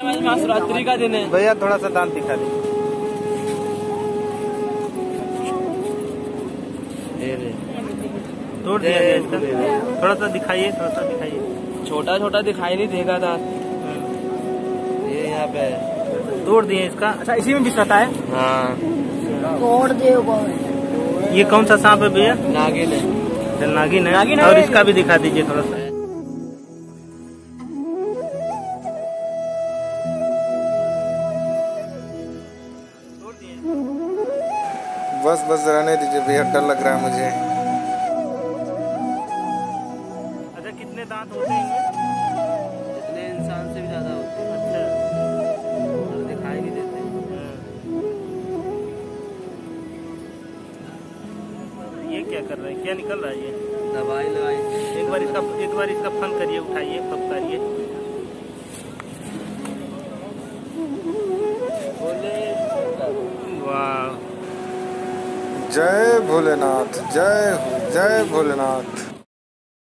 महाशिवरात्रि का दिन है। भैया थोड़ा सा दांत दिखा दी तोड़ दिया इसका थोड़ा सा दिखाइए थोड़ा सा दिखाइए। छोटा छोटा दिखाई नहीं देगा था। ये यहाँ पे तोड़ दिए इसका। अच्छा इसी में भी सता है? हाँ। तोड़ दे ये कौन सा सांप है भैया? नागिन नागिन है। नागिन है। और इसका भी दिखा दीजिए थोड़ा सा। बस बस रहने दीजिए भैया डर लग रहा है मुझे। अच्छा कितने दांत होते हैं? इतने इंसान से भी ज़्यादा होते हैं। अच्छा। और दिखाई नहीं देते। हाँ। ये क्या कर रहा है? क्या निकल रहा है ये? दवाई लगाई। एक बार इसका एक बार इसका फन करिए उठाइए फपकारिए बोले जय भोलेनाथ जय हो जय भोलेनाथ।